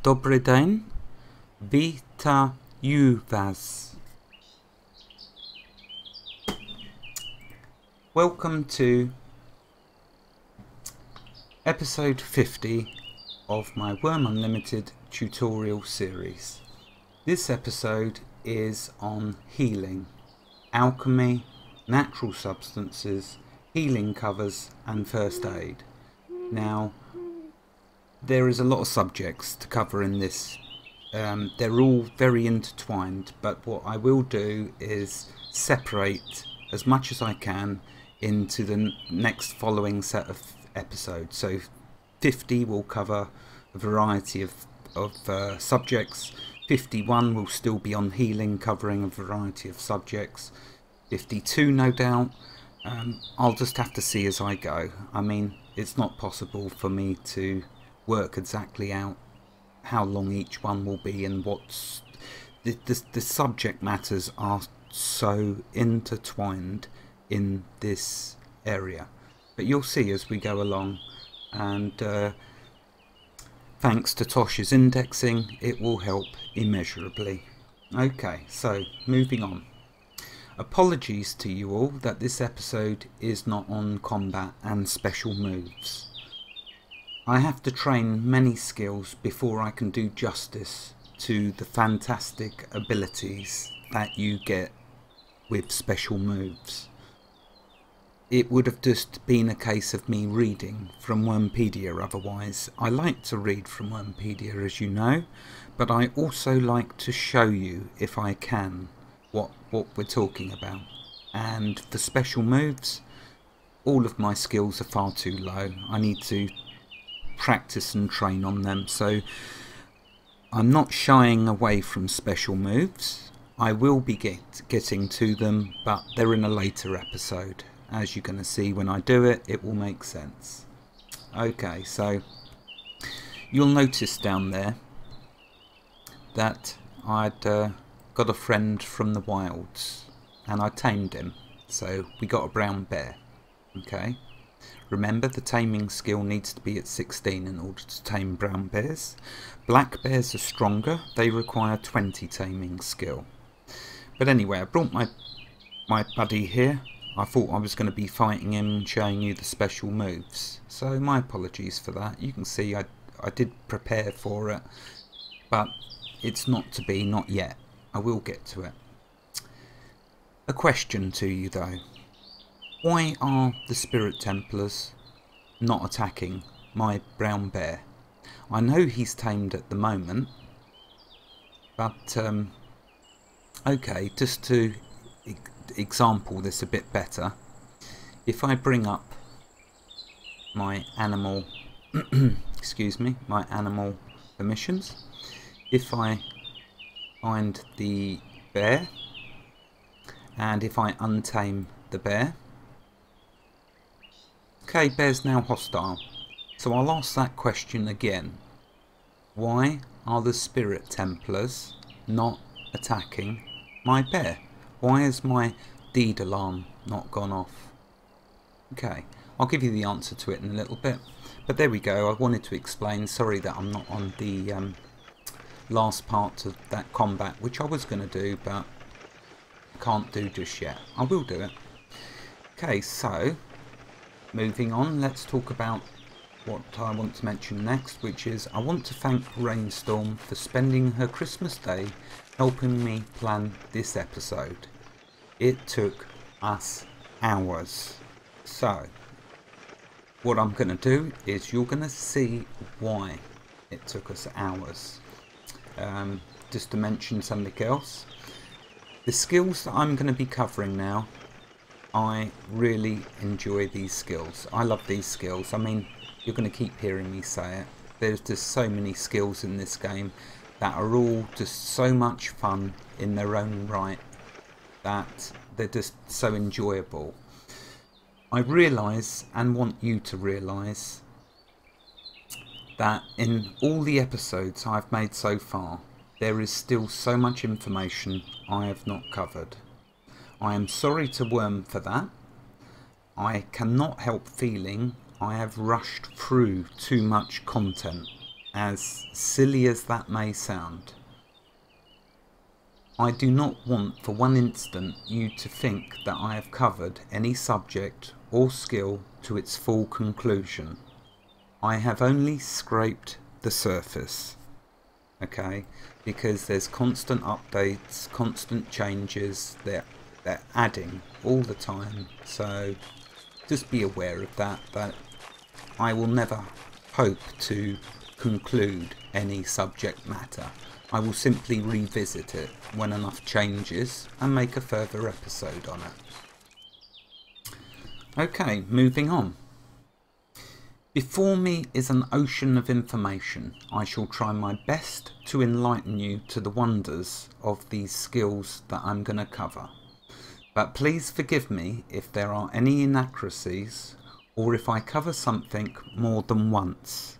Dobry. Witaję was. Welcome to episode 50 of my Wurm Unlimited tutorial series. This episode is on healing, alchemy, natural substances, healing covers and first aid. Now, there is a lot of subjects to cover in this. Um, they're all very intertwined, but what I will do is separate as much as I can into the next following set of episodes. So 50 will cover a variety of, of uh, subjects. 51 will still be on healing, covering a variety of subjects. 52, no doubt. Um, I'll just have to see as I go. I mean, it's not possible for me to work exactly out how long each one will be and what's the, the, the subject matters are so intertwined in this area. But you'll see as we go along and uh, thanks to Tosh's indexing it will help immeasurably. Okay so moving on. Apologies to you all that this episode is not on combat and special moves I have to train many skills before I can do justice to the fantastic abilities that you get with special moves. It would have just been a case of me reading from Wurmpedia otherwise. I like to read from Wurmpedia as you know, but I also like to show you, if I can, what, what we're talking about. And for special moves, all of my skills are far too low. I need to practice and train on them. So I'm not shying away from special moves. I will be get, getting to them, but they're in a later episode. As you're going to see when I do it, it will make sense. Okay, so you'll notice down there that I'd uh, got a friend from the wilds and I tamed him. So we got a brown bear. Okay. Remember the taming skill needs to be at 16 in order to tame brown bears. Black bears are stronger, they require 20 taming skill. But anyway, I brought my, my buddy here. I thought I was going to be fighting him and showing you the special moves. So my apologies for that. You can see I, I did prepare for it. But it's not to be, not yet. I will get to it. A question to you though. Why are the Spirit Templars not attacking my brown bear? I know he's tamed at the moment, but um, okay, just to e example this a bit better, if I bring up my animal, excuse me, my animal permissions, if I find the bear, and if I untame the bear, Okay, bear's now hostile. So I'll ask that question again. Why are the Spirit Templars not attacking my bear? Why has my deed alarm not gone off? Okay, I'll give you the answer to it in a little bit. But there we go, I wanted to explain. Sorry that I'm not on the um, last part of that combat, which I was going to do, but can't do just yet. I will do it. Okay, so moving on, let's talk about what I want to mention next, which is I want to thank Raynstorm for spending her Christmas day helping me plan this episode. It took us hours. So, what I'm going to do is you're going to see why it took us hours. Um, just to mention something else, the skills that I'm going to be covering now I really enjoy these skills. I love these skills. I mean, you're going to keep hearing me say it. There's just so many skills in this game that are all just so much fun in their own right that they're just so enjoyable. I realise and want you to realise that in all the episodes I've made so far, there is still so much information I have not covered. I am sorry to Wurm for that. I cannot help feeling I have rushed through too much content. as silly as that may sound, I do not want for one instant you to think that I have covered any subject or skill to its full conclusion. I have only scraped the surface. Okay, because there's constant updates, constant changes, they're, they're adding all the time. So just be aware of that, that I will never hope to conclude any subject matter. I will simply revisit it when enough changes and make a further episode on it. Okay, moving on. Before me is an ocean of information. I shall try my best to enlighten you to the wonders of these skills that I'm going to cover. But please forgive me if there are any inaccuracies or if I cover something more than once.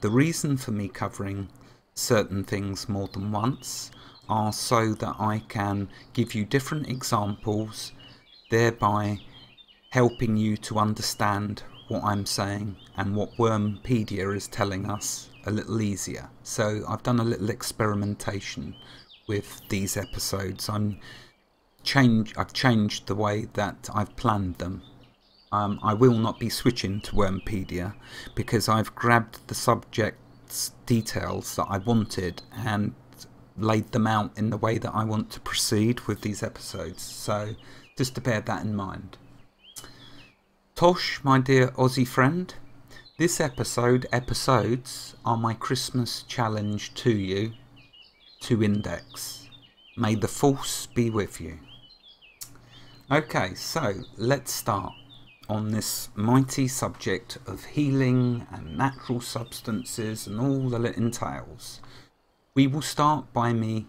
The reason for me covering certain things more than once are so that I can give you different examples, thereby helping you to understand what I'm saying and what Wurmpedia is telling us a little easier. So I've done a little experimentation with these episodes. I'm change I've changed the way that I've planned them. Um, I will not be switching to Wurmpedia because I've grabbed the subject's details that I wanted and laid them out in the way that I want to proceed with these episodes. So just to bear that in mind. Tosh, my dear Aussie friend, this episode, episodes, are my Christmas challenge to you, to Index. May the Force be with you. Okay, so let's start on this mighty subject of healing and natural substances and all that it entails. We will start by me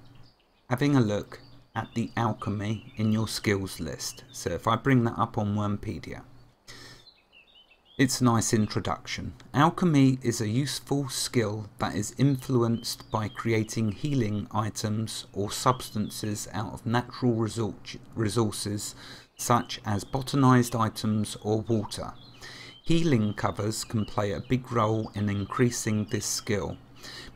having a look at the alchemy in your skills list. So if I bring that up on Wurmpedia. It's a nice introduction. Alchemy is a useful skill that is influenced by creating healing items or substances out of natural resources such as botanized items or water. Healing covers can play a big role in increasing this skill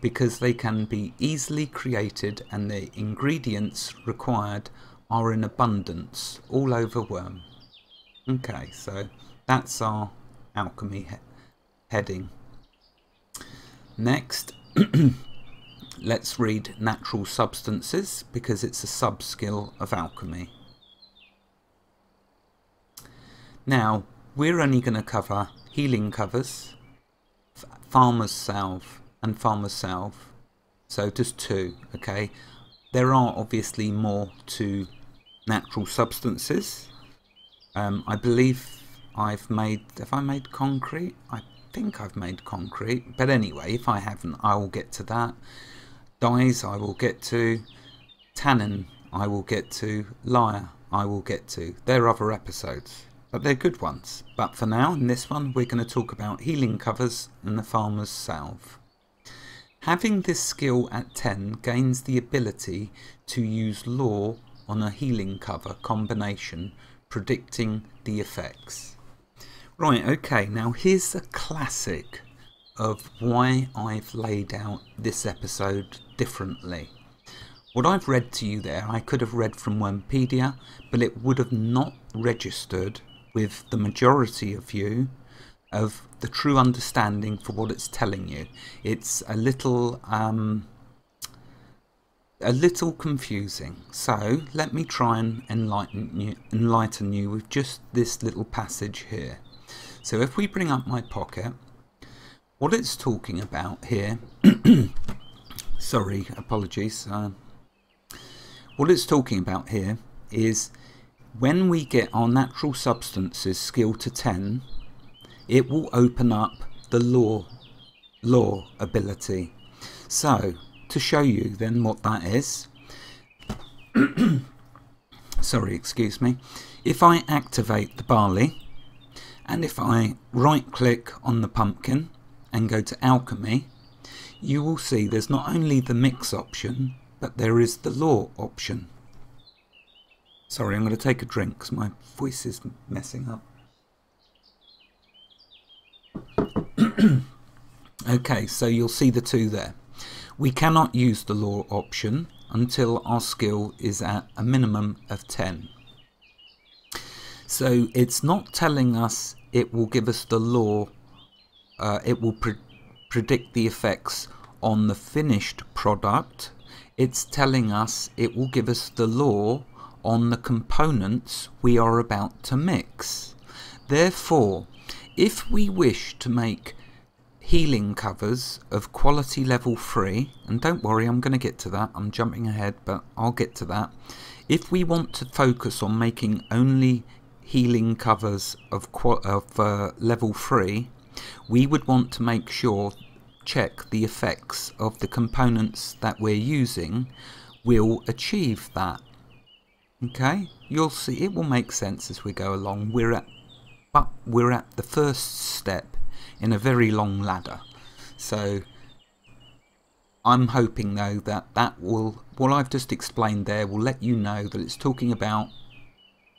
because they can be easily created and the ingredients required are in abundance all over Wurm. Okay, so that's our alchemy he heading. Next, let's read natural substances because it's a sub-skill of alchemy. Now, we're only going to cover healing covers, farmer's salve and farmer's salve. So just two, okay? There are obviously more to natural substances. Um, I believe I've made, have I made concrete? I think I've made concrete. But anyway, if I haven't, I will get to that. Dyes, I will get to. Tannin, I will get to. Lye, I will get to. There are other episodes, but they're good ones. But for now, in this one, we're going to talk about healing covers and the farmer's salve. Having this skill at 10 gains the ability to use lore on a healing cover combination, predicting the effects. Right, okay, now here's a classic of why I've laid out this episode differently. What I've read to you there, I could have read from Wurmpedia, but it would have not registered with the majority of you of the true understanding for what it's telling you. It's a little um, a little confusing. So let me try and enlighten you, enlighten you with just this little passage here. So if we bring up my pocket, what it's talking about here, sorry, apologies. Uh, what it's talking about here is when we get our natural substances skill to 10, it will open up the lore, lore ability. So, to show you then what that is, sorry, excuse me, if I activate the barley, and if I right click on the pumpkin and go to alchemy, you will see there's not only the mix option, but there is the lore option. Sorry, I'm going to take a drink because my voice is messing up. Okay, so you'll see the two there. We cannot use the lore option until our skill is at a minimum of 10. So it's not telling us it will give us the lore, uh, it will pre predict the effects on the finished product. It's telling us it will give us the lore on the components we are about to mix. Therefore, if we wish to make healing covers of quality level 3, and don't worry, I'm going to get to that, I'm jumping ahead, but I'll get to that. If we want to focus on making only healing covers of, of uh, level 3, we would want to make sure, check the effects of the components that we're using will achieve that. Okay, you'll see it will make sense as we go along. We're at, but we're at the first step in a very long ladder. So I'm hoping though that that will, what I've just explained there will let you know that it's talking about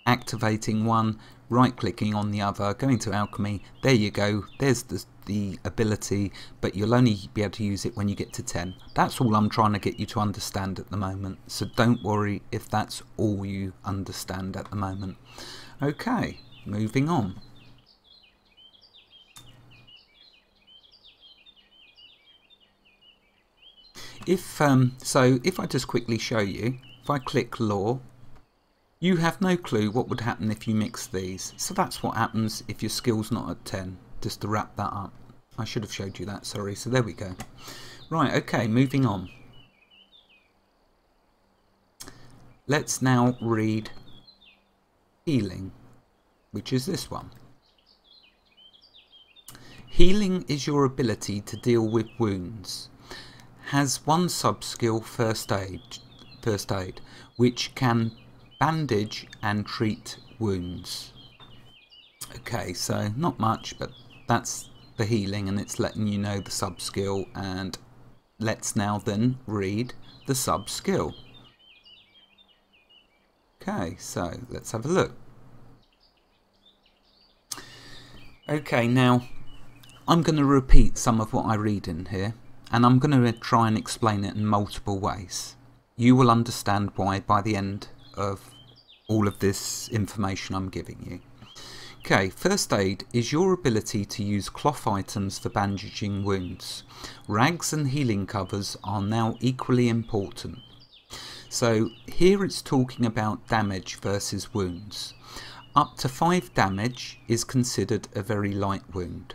activating one, right clicking on the other, going to alchemy, there you go, there's the, the ability, but you'll only be able to use it when you get to 10. That's all I'm trying to get you to understand at the moment, so don't worry if that's all you understand at the moment. Okay, moving on. If um, So if I just quickly show you, if I click lore, you have no clue what would happen if you mix these. So that's what happens if your skill's not at 10, just to wrap that up. I should have showed you that, sorry. So there we go. Right, okay, moving on. Let's now read healing, which is this one. Healing is your ability to deal with wounds has one sub-skill first aid, first aid, which can bandage and treat wounds. Okay, so not much, but that's the healing and it's letting you know the sub-skill and let's now then read the sub-skill. Okay, so let's have a look. Okay, now I'm going to repeat some of what I read in here and I'm going to try and explain it in multiple ways. You will understand why by the end of all of this information I'm giving you. Okay, first aid is your ability to use cloth items for bandaging wounds. Rags and healing covers are now equally important. So here it's talking about damage versus wounds. Up to 5 damage is considered a very light wound.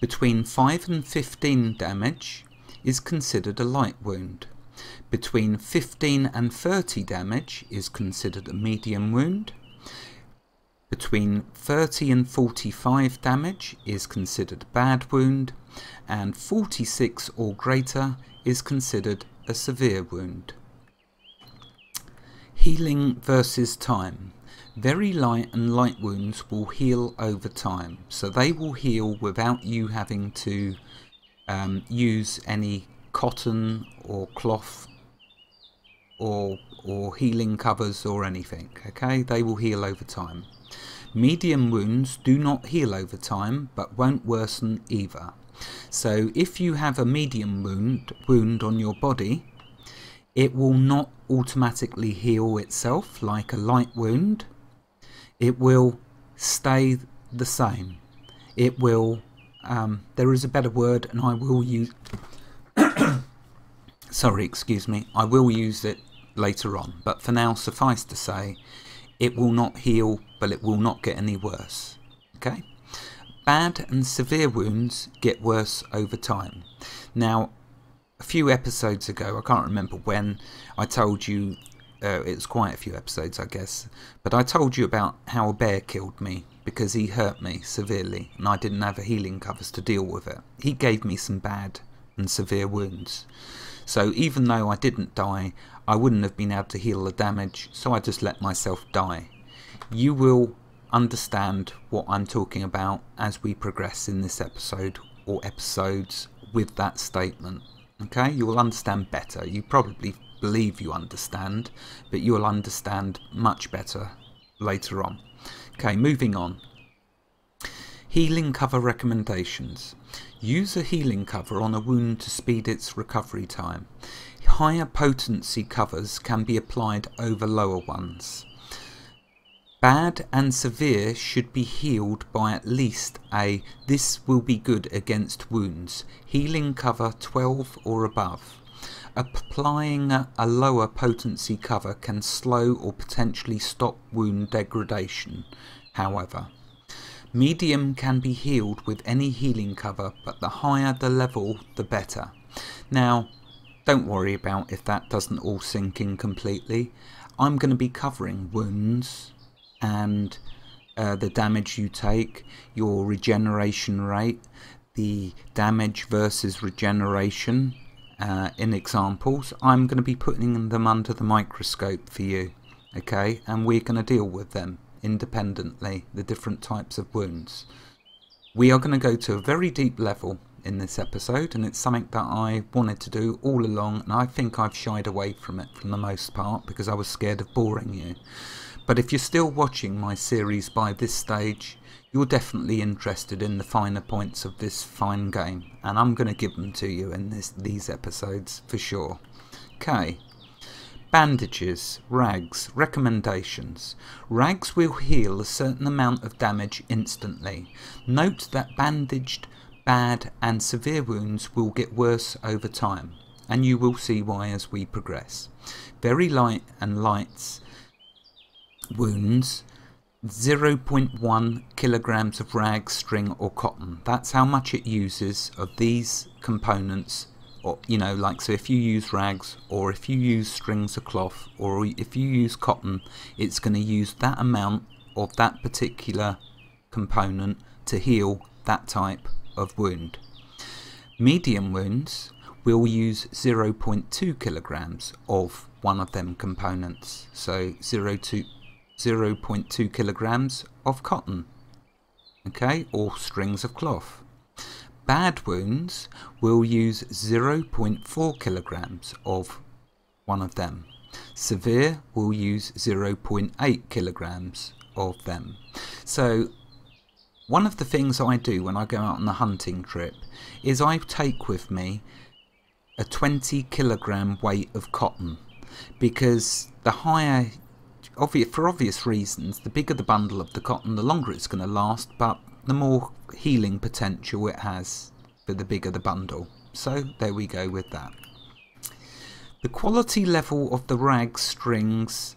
Between 5 and 15 damage is considered a light wound. Between 15 and 30 damage is considered a medium wound. Between 30 and 45 damage is considered a bad wound. And 46 or greater is considered a severe wound. Healing versus time. Very light and light wounds will heal over time, so they will heal without you having to um, use any cotton or cloth or or healing covers or anything okay? They will heal over time. Medium wounds do not heal over time but won't worsen either. So if you have a medium wound wound on your body it will not automatically heal itself like a light wound. It will stay the same. It will, um, there is a better word, and I will use, sorry, excuse me, I will use it later on, but for now, suffice to say, it will not heal, but it will not get any worse. Okay? Bad and severe wounds get worse over time. Now, a few episodes ago, I can't remember when, I told you uh, it's quite a few episodes, I guess. But I told you about how a bear killed me because he hurt me severely and I didn't have a healing covers to deal with it. He gave me some bad and severe wounds. So even though I didn't die, I wouldn't have been able to heal the damage, so I just let myself die. You will understand what I'm talking about as we progress in this episode or episodes with that statement. Okay, you will understand better. You probably believe you understand, but you'll understand much better later on. Okay, moving on. Healing cover recommendations. Use a healing cover on a wound to speed its recovery time. Higher potency covers can be applied over lower ones. Bad and severe should be healed by at least a this will be good against wounds, healing cover 12 or above. Applying a, lower potency cover can slow or potentially stop wound degradation, however. Medium can be healed with any healing cover, but the higher the level, the better. Now, don't worry about if that doesn't all sink in completely. I'm going to be covering wounds and uh, the damage you take, your regeneration rate, the damage versus regeneration uh, in examples. I'm going to be putting them under the microscope for you, okay? And we're going to deal with them independently, the different types of wounds. We are going to go to a very deep level in this episode, and it's something that I wanted to do all along, and I think I've shied away from it for the most part because I was scared of boring you. But if you're still watching my series by this stage, you're definitely interested in the finer points of this fine game, and I'm going to give them to you in this, these episodes for sure. Okay. Bandages, rags, recommendations. Rags will heal a certain amount of damage instantly. Note that bandaged, bad, and severe wounds will get worse over time, and you will see why as we progress. Very light and lights wounds 0.1 kilograms of rag, string, or cotton. That's how much it uses of these components or you know like so if you use rags or if you use strings of cloth or if you use cotton it's going to use that amount of that particular component to heal that type of wound medium wounds will use 0.2 kilograms of one of them components so 0 to 0.2 kilograms of cotton okay or strings of cloth Bad wounds will use 0.4 kilograms of one of them. Severe will use 0.8 kilograms of them. So one of the things I do when I go out on a hunting trip is I take with me a 20 kilogram weight of cotton because the higher for obvious reasons the bigger the bundle of the cotton the longer it's going to last but the more healing potential it has, for the bigger the bundle. So there we go with that. The quality level of the rag strings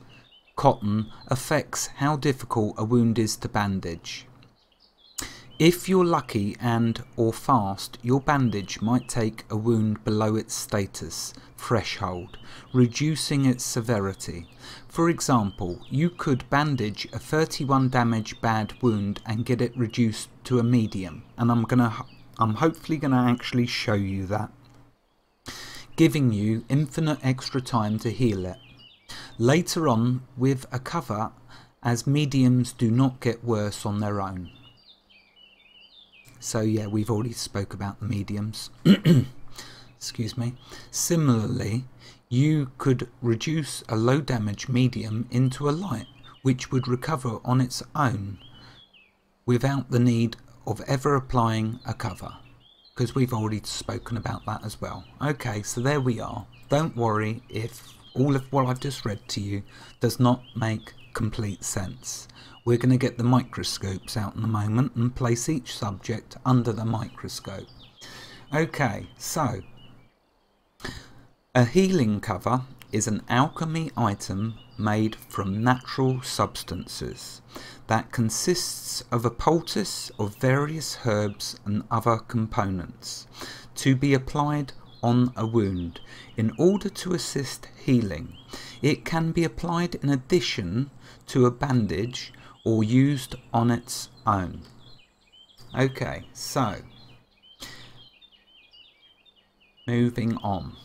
cotton affects how difficult a wound is to bandage. If you're lucky and or fast, your bandage might take a wound below its status threshold, reducing its severity. For example, you could bandage a 31 damage bad wound and get it reduced to a medium, and I'm gonna I'm hopefully gonna actually show you that, giving you infinite extra time to heal it. Later on with a cover as mediums do not get worse on their own. So yeah, we've already spoke about the mediums. Excuse me. Similarly, you could reduce a low damage medium into a light, which would recover on its own without the need of ever applying a cover because we've already spoken about that as well. Okay, so there we are. Don't worry if all of what I've just read to you does not make complete sense. We're going to get the microscopes out in a moment and place each subject under the microscope. Okay, so a healing cover is an alchemy item made from natural substances that consists of a poultice of various herbs and other components to be applied on a wound in order to assist healing. It can be applied in addition to a bandage or used on its own. Okay, so moving on.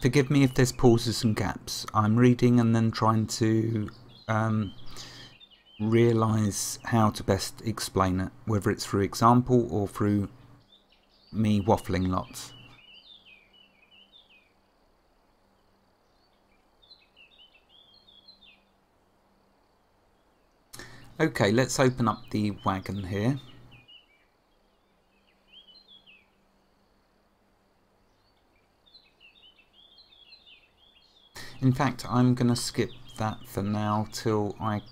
Forgive me if there's pauses and gaps. I'm reading and then trying to um, realise how to best explain it, whether it's through example or through me waffling lots. Okay, let's open up the wagon here. In fact, I'm going to skip that for now till I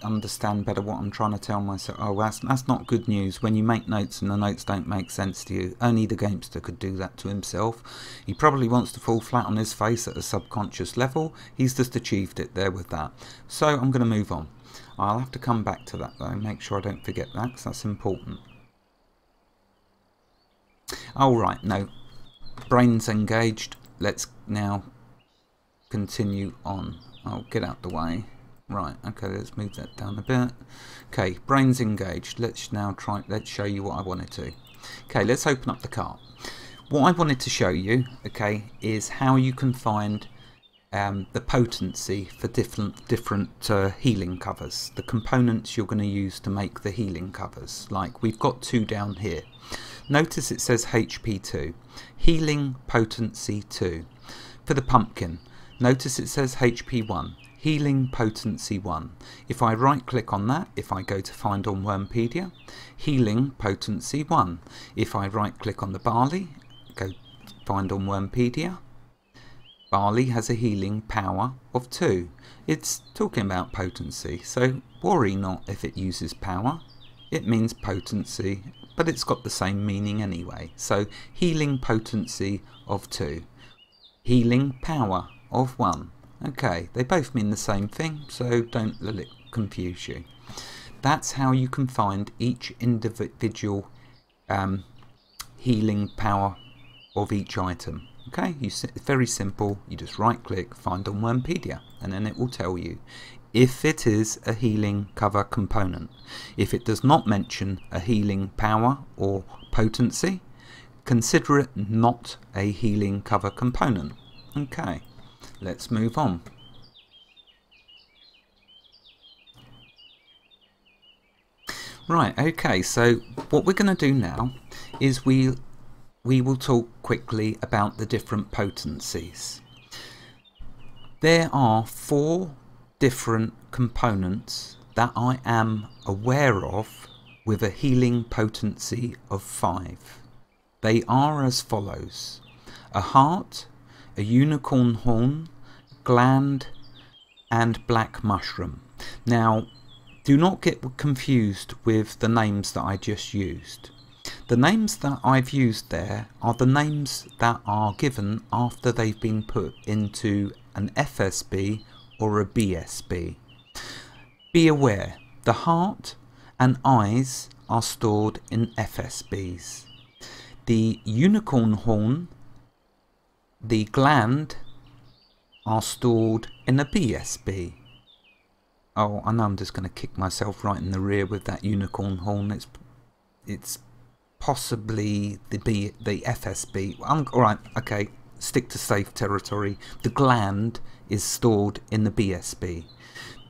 understand better what I'm trying to tell myself. Oh, that's, that's not good news when you make notes and the notes don't make sense to you. Only the gamester could do that to himself. He probably wants to fall flat on his face at a subconscious level. He's just achieved it there with that. So I'm going to move on. I'll have to come back to that though, make sure I don't forget that because that's important. Alright, oh, no. Brains engaged. Let's now continue on. I'll get out the way. Right, okay, let's move that down a bit. Okay, brains engaged. Let's now try, let's show you what I wanted to. Okay, let's open up the cart. What I wanted to show you, okay, is how you can find um, the potency for different different uh, healing covers, the components you're going to use to make the healing covers. Like we've got two down here. Notice it says HP2, healing potency 2. For the pumpkin, notice it says HP1, healing potency 1. If I right click on that, if I go to find on Wurmpedia, healing potency 1. If I right click on the barley, go find on Wurmpedia, barley has a healing power of 2. It's talking about potency, so worry not if it uses power. It means potency but it's got the same meaning anyway. So healing potency of 2. Healing power of 1. Okay, they both mean the same thing, so don't let it confuse you. That's how you can find each individual um, healing power of each item. Okay, you, very simple. You just right click, find on Wurmpedia, and then it will tell you if it is a healing cover component. If it does not mention a healing power or potency, consider it not a healing cover component. Okay, let's move on. Right, okay, so what we're going to do now is we, we will talk quickly about the different potencies. There are four different components that I am aware of with a healing potency of 5. They are as follows a heart, a unicorn horn, gland, and black mushroom. Now, do not get confused with the names that I just used. The names that I've used there are the names that are given after they've been put into an FSB or a BSB. Be aware, the heart and eyes are stored in FSBs. The unicorn horn, the gland, are stored in a BSB. Oh, I know I'm just going to kick myself right in the rear with that unicorn horn. It's, it's possibly the B, the FSB. all right, okay, stick to safe territory. The gland is stored in the BSB.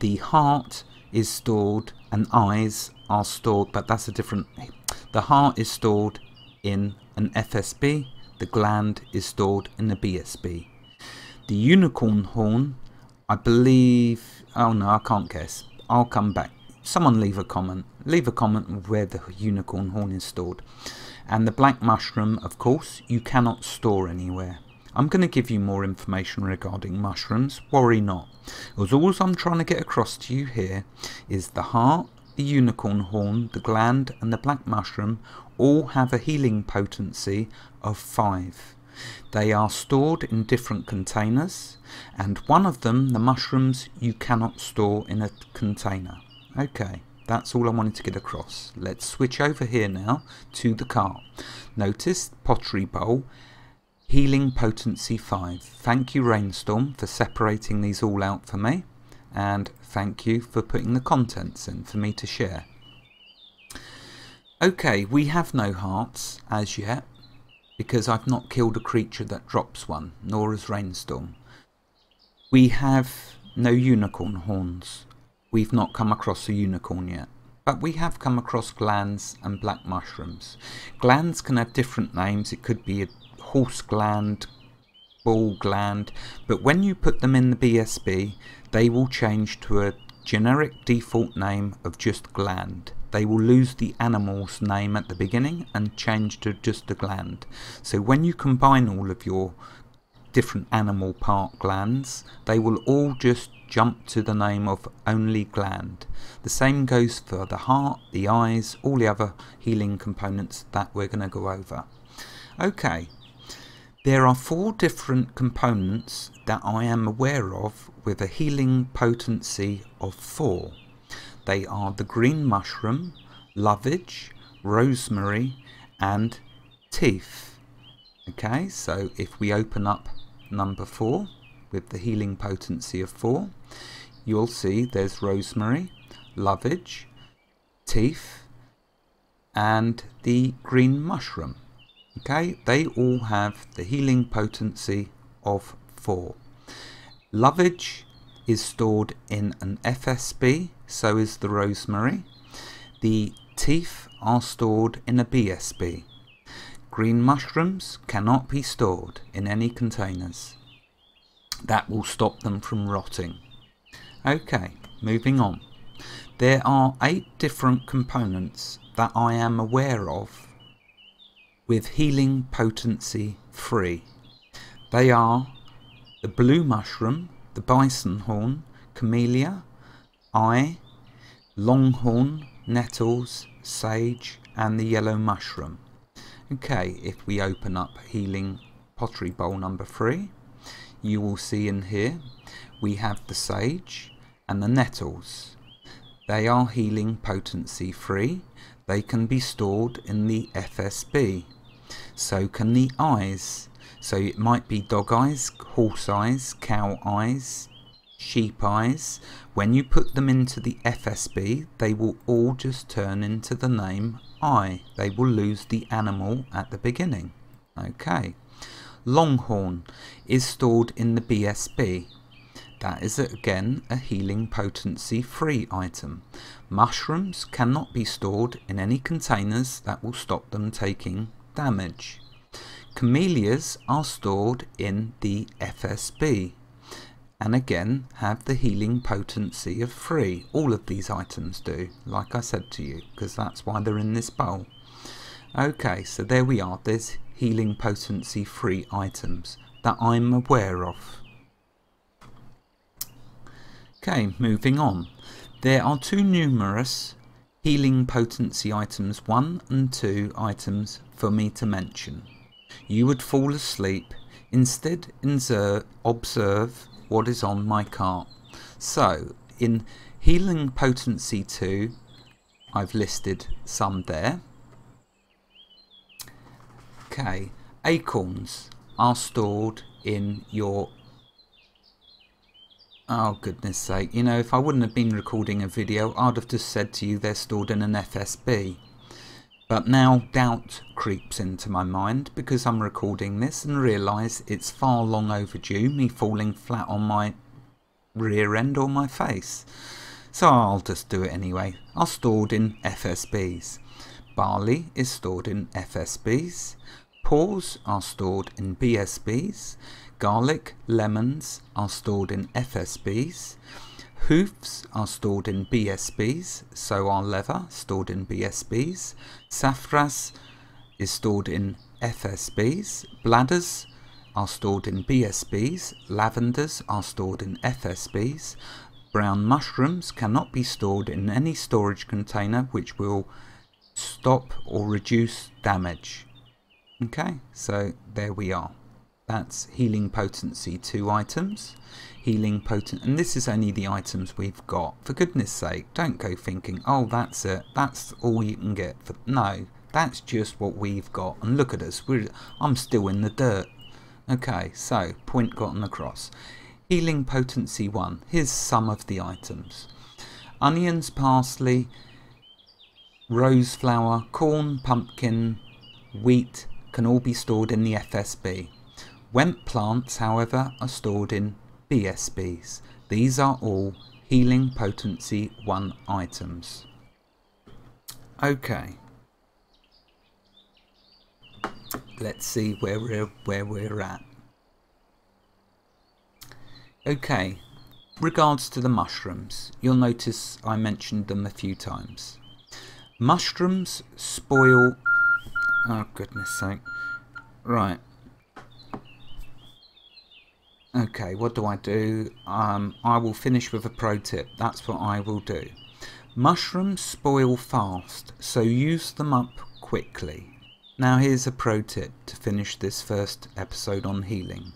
The heart is stored and eyes are stored, but that's a different. The heart is stored in an FSB, the gland is stored in the BSB. The unicorn horn, I believe. Oh no, I can't guess. I'll come back. Someone leave a comment. Leave a comment where the unicorn horn is stored. And the black mushroom, of course, you cannot store anywhere. I'm going to give you more information regarding mushrooms, worry not. Because all I'm trying to get across to you here is the heart, the unicorn horn, the gland and the black mushroom all have a healing potency of 5. They are stored in different containers and one of them, the mushrooms, you cannot store in a container. Okay, that's all I wanted to get across. Let's switch over here now to the cart. Notice pottery bowl Healing Potency 5. Thank you Raynstorm for separating these all out for me and thank you for putting the contents in for me to share. Okay, we have no hearts as yet because I've not killed a creature that drops one, nor has Raynstorm. We have no unicorn horns. We've not come across a unicorn yet. But we have come across glands and black mushrooms. Glands can have different names. It could be a horse gland, ball gland, but when you put them in the BSB, they will change to a generic default name of just gland. They will lose the animal's name at the beginning and change to just a gland. So when you combine all of your different animal part glands, they will all just jump to the name of only gland. The same goes for the heart, the eyes, all the other healing components that we're going to go over. Okay, there are four different components that I am aware of with a healing potency of four. They are the green mushroom, lovage, rosemary, and teeth. Okay, so if we open up number four with the healing potency of four, you'll see there's rosemary, lovage, teeth, and the green mushroom. Okay, they all have the healing potency of four. Lovage is stored in an FSB, so is the rosemary. The teeth are stored in a BSB. Green mushrooms cannot be stored in any containers. That will stop them from rotting. Okay, moving on. There are eight different components that I am aware of with healing potency free. They are the blue mushroom, the bison horn, camellia, eye, longhorn, nettles, sage, and the yellow mushroom. Okay, if we open up Healing Pottery Bowl number three, you will see in here we have the sage and the nettles. They are healing potency free. They can be stored in the FSB. So can the eyes. So it might be dog eyes, horse eyes, cow eyes, sheep eyes. When you put them into the FSB, they will all just turn into the name I. They will lose the animal at the beginning. Okay. Longhorn is stored in the BSB. That is again a healing potency free item. Mushrooms cannot be stored in any containers that will stop them taking damage. Camellias are stored in the FSB and again have the healing potency of 3. All of these items do, like I said to you, because that's why they're in this bowl. Okay, so there we are. There's healing potency 3 items that I'm aware of. Okay, moving on. There are two numerous healing potency items 1 and 2 items for me to mention. You would fall asleep, instead observe what is on my cart. So in Healing Potency 2, I've listed some there. Okay, acorns are stored in your Oh goodness sake, you know if I wouldn't have been recording a video I'd have just said to you they're stored in an FSB. But now doubt creeps into my mind because I'm recording this and realise it's far long overdue, me falling flat on my rear end or my face. So I'll just do it anyway. Are stored in FSBs. Barley is stored in FSBs. Paws are stored in BSBs. Garlic, lemons are stored in FSBs. Hoofs are stored in BSBs, so are leather stored in BSBs. Saffras is stored in FSBs. Bladders are stored in BSBs. Lavenders are stored in FSBs. Brown mushrooms cannot be stored in any storage container which will stop or reduce damage. Okay, so there we are. That's healing potency, two items healing potent and this is only the items we've got. For goodness sake don't go thinking oh that's it. That's all you can get for no that's just what we've got. And look at us. We're I'm still in the dirt. Okay so point gotten across. Healing potency 1 here's some of the items. Onions parsley rose flower corn pumpkin wheat can all be stored in the FSB Wemp plants, however, are stored in BSBs. These are all healing potency 1 items. Okay. Let's see where we're, where we're at. Okay, regards to the mushrooms, you'll notice I mentioned them a few times. Mushrooms spoil... Oh goodness sake. Right, Okay, what do I do? Um, I will finish with a pro tip. That's what I will do. Mushrooms spoil fast, so use them up quickly. Now here's a pro tip to finish this first episode on healing.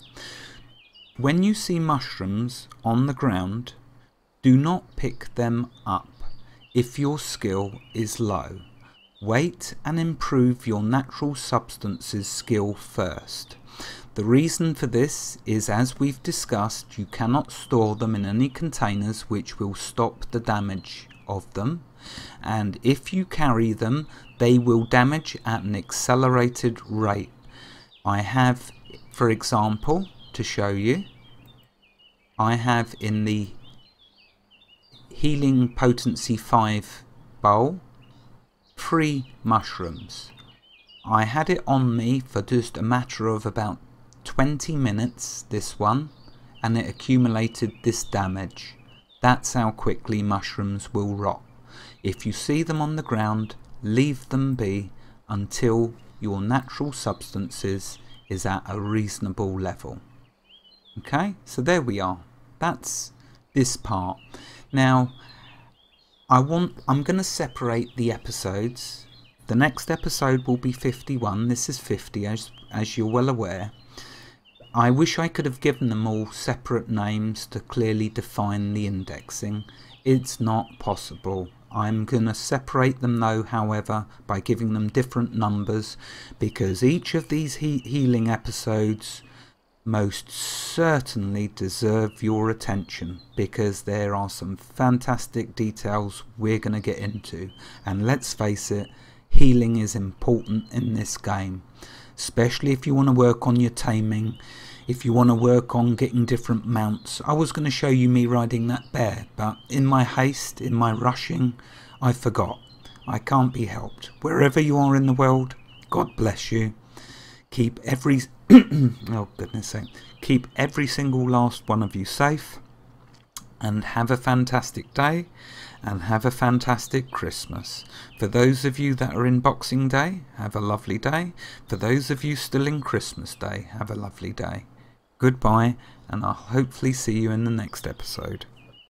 When you see mushrooms on the ground, do not pick them up if your skill is low. Wait and improve your natural substances skill first. The reason for this is as we've discussed, you cannot store them in any containers which will stop the damage of them. And if you carry them, they will damage at an accelerated rate. I have, for example, to show you, I have in the Healing Potency 5 bowl, three mushrooms. I had it on me for just a matter of about 20 minutes, this one, and it accumulated this damage. That's how quickly mushrooms will rot. If you see them on the ground, leave them be until your natural substances is at a reasonable level. Okay, so there we are. That's this part. Now, I want, I'm going to separate the episodes. The next episode will be 51. This is 50, as, as you're well aware. I wish I could have given them all separate names to clearly define the indexing. It's not possible. I'm going to separate them though, however, by giving them different numbers because each of these he healing episodes most certainly deserve your attention because there are some fantastic details we're going to get into. And let's face it, healing is important in this game, especially if you want to work on your taming if you want to work on getting different mounts. I was going to show you me riding that bear, but in my haste, in my rushing, I forgot. I can't be helped. Wherever you are in the world, God bless you. Keep every oh goodness sake, keep every single last one of you safe and have a fantastic day and have a fantastic Christmas. For those of you that are in Boxing Day, have a lovely day. For those of you still in Christmas Day, have a lovely day. Goodbye, and I'll hopefully see you in the next episode.